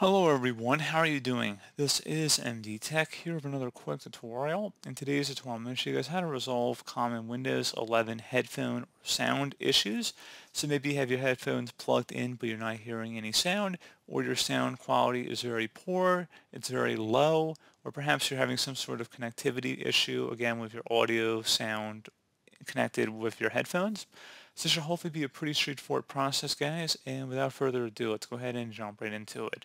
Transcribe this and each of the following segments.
Hello everyone, how are you doing? This is MD Tech here with another quick tutorial. In today's tutorial I'm going to show you guys how to resolve common Windows 11 headphone sound issues. So maybe you have your headphones plugged in but you're not hearing any sound or your sound quality is very poor, it's very low, or perhaps you're having some sort of connectivity issue again with your audio sound connected with your headphones. So this should hopefully be a pretty straightforward process, guys, and without further ado, let's go ahead and jump right into it.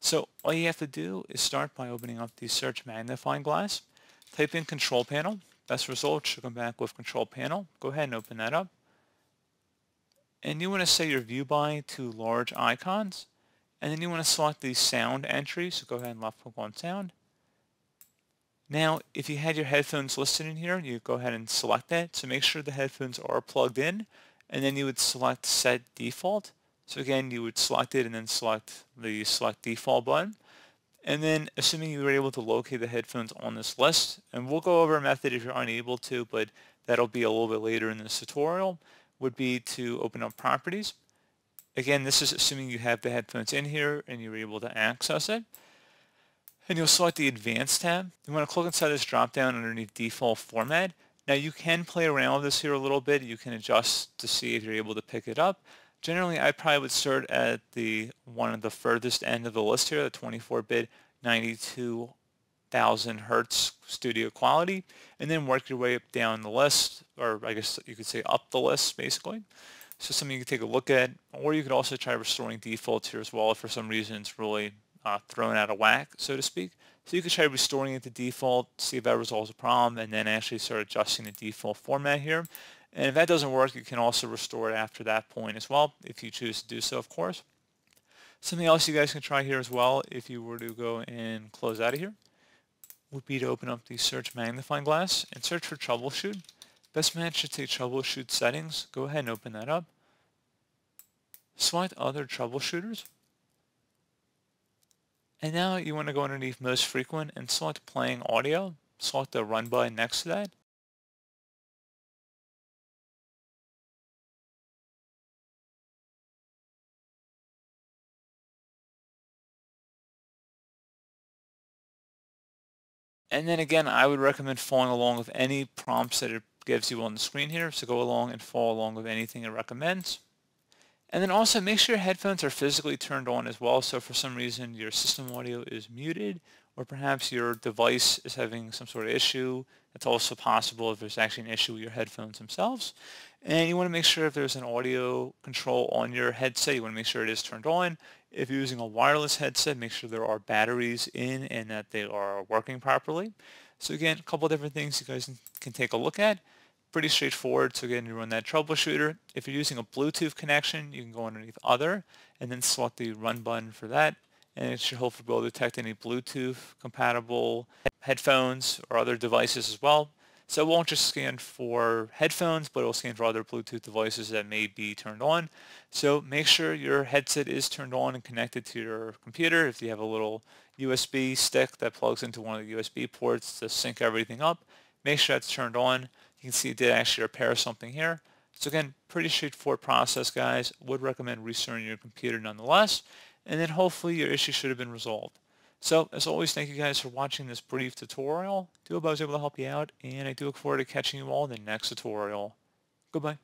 So all you have to do is start by opening up the search magnifying glass, type in control panel, best result should come back with control panel. Go ahead and open that up. And you want to set your view by to large icons, and then you want to select the sound entry, so go ahead and left click on sound. Now, if you had your headphones listed in here, you go ahead and select that. So make sure the headphones are plugged in and then you would select set default. So again, you would select it and then select the select default button. And then assuming you were able to locate the headphones on this list, and we'll go over a method if you're unable to, but that'll be a little bit later in this tutorial, would be to open up properties. Again, this is assuming you have the headphones in here and you're able to access it. And you'll select the Advanced tab. You want to click inside this drop down underneath Default Format. Now you can play around with this here a little bit. You can adjust to see if you're able to pick it up. Generally, I probably would start at the one of the furthest end of the list here, the 24-bit 92,000 hertz studio quality, and then work your way up down the list, or I guess you could say up the list, basically. So something you could take a look at, or you could also try restoring defaults here as well if for some reason it's really uh, thrown out of whack, so to speak. So you could try restoring it to default, see if that resolves the problem, and then actually start adjusting the default format here. And if that doesn't work, you can also restore it after that point as well, if you choose to do so, of course. Something else you guys can try here as well, if you were to go and close out of here, would be to open up the search magnifying glass and search for troubleshoot. Best match should take troubleshoot settings. Go ahead and open that up. Select other troubleshooters. And now you want to go underneath most frequent and select playing audio. Select the run button next to that. And then again, I would recommend following along with any prompts that it gives you on the screen here. So go along and follow along with anything it recommends. And then also make sure your headphones are physically turned on as well. So for some reason your system audio is muted or perhaps your device is having some sort of issue. It's also possible if there's actually an issue with your headphones themselves. And you want to make sure if there's an audio control on your headset, you want to make sure it is turned on. If you're using a wireless headset, make sure there are batteries in and that they are working properly. So again, a couple different things you guys can take a look at pretty straightforward. So again, you run that troubleshooter. If you're using a Bluetooth connection, you can go underneath Other and then select the Run button for that. And it should hopefully be able to detect any Bluetooth compatible headphones or other devices as well. So it won't just scan for headphones, but it will scan for other Bluetooth devices that may be turned on. So make sure your headset is turned on and connected to your computer. If you have a little USB stick that plugs into one of the USB ports to sync everything up, make sure that's turned on. You can see it did actually repair something here. So again, pretty straightforward process, guys. Would recommend restarting your computer nonetheless. And then hopefully your issue should have been resolved. So as always, thank you guys for watching this brief tutorial. Do hope I was able to help you out, and I do look forward to catching you all in the next tutorial. Goodbye.